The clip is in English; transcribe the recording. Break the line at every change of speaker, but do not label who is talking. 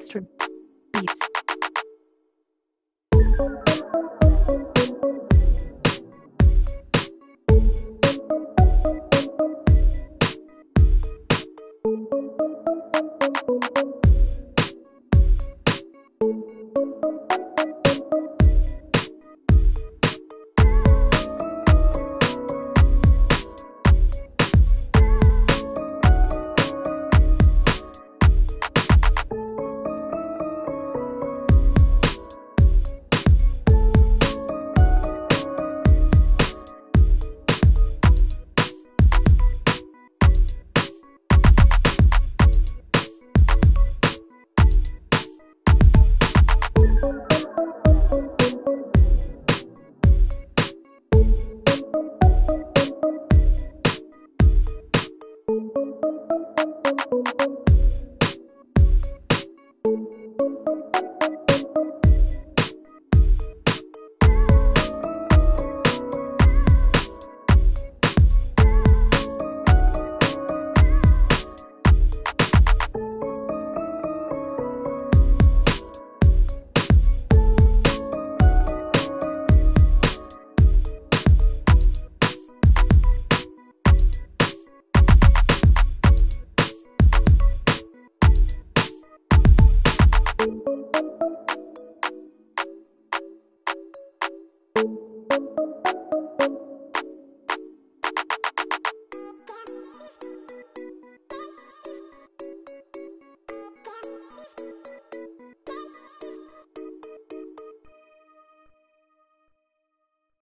Astro Beats.